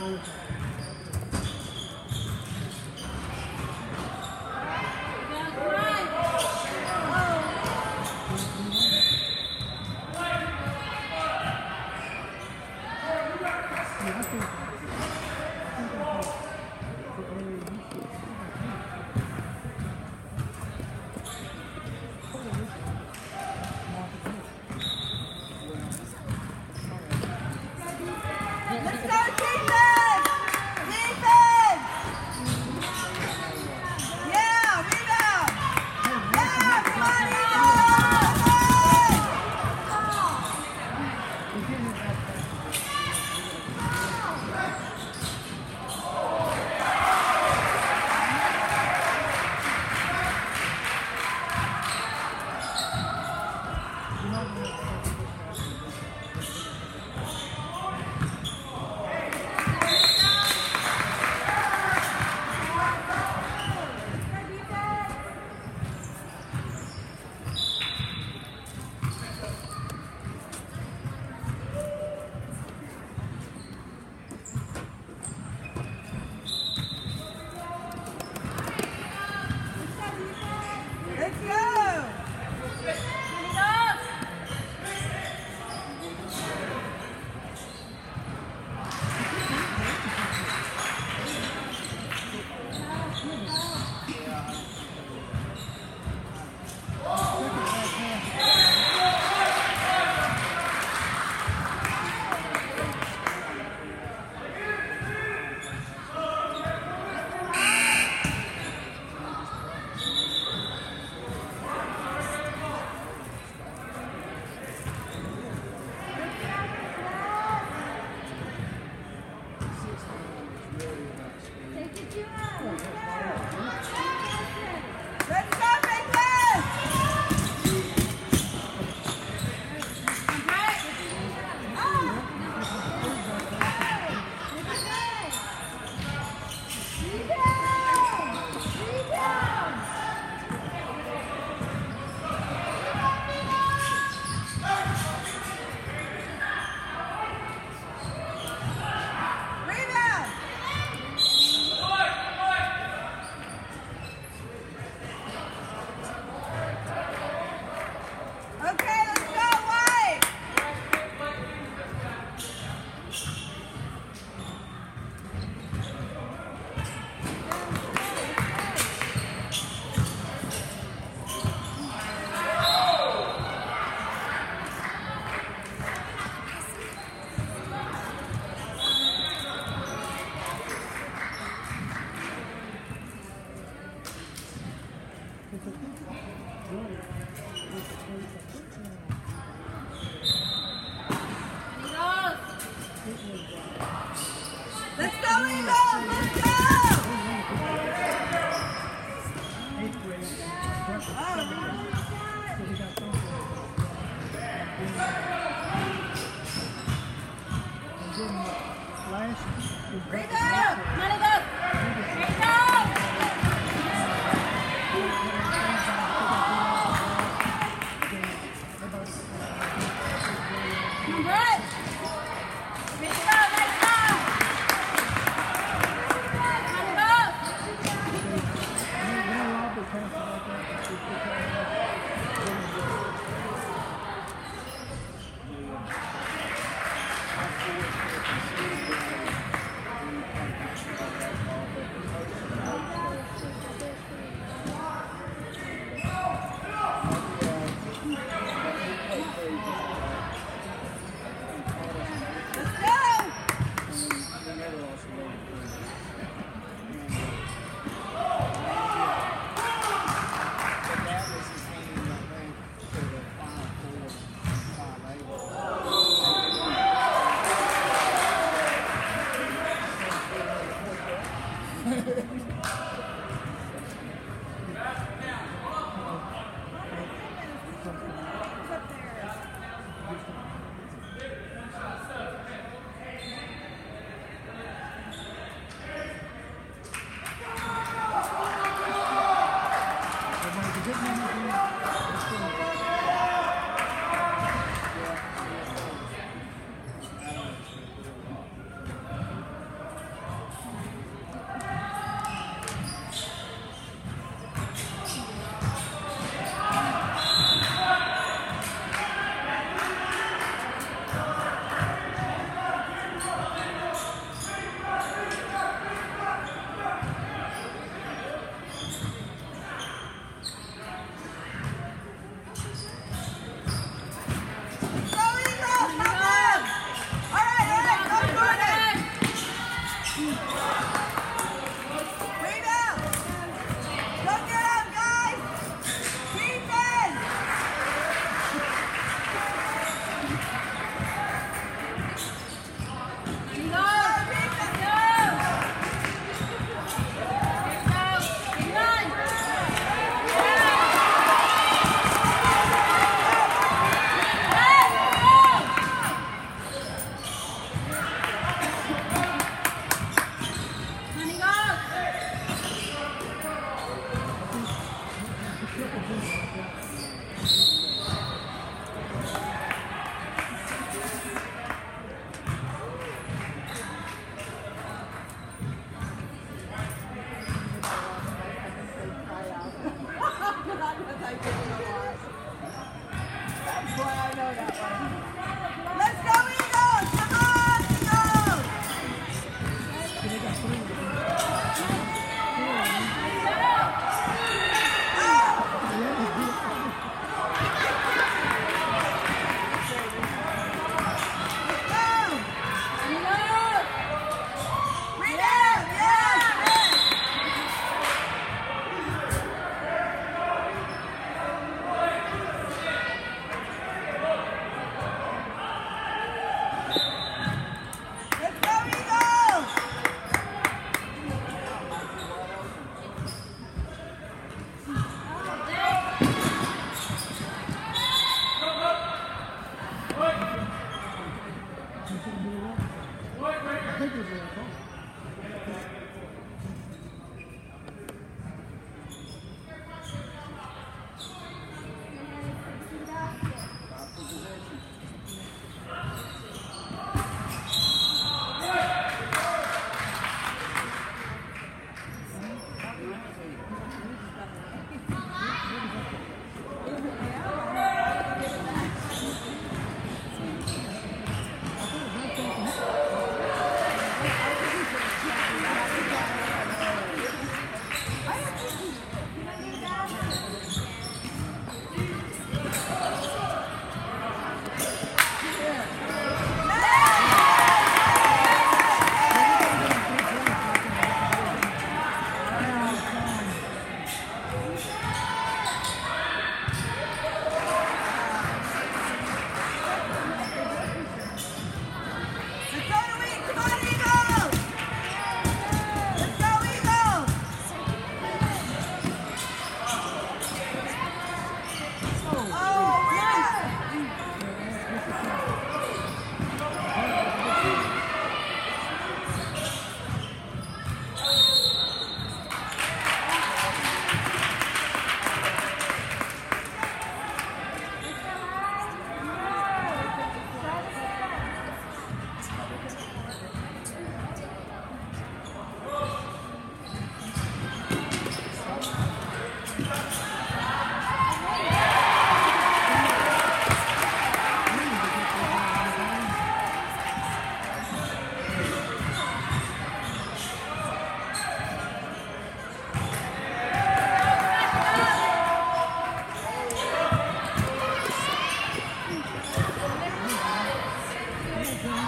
Let's go, Eagles!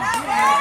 Parabéns!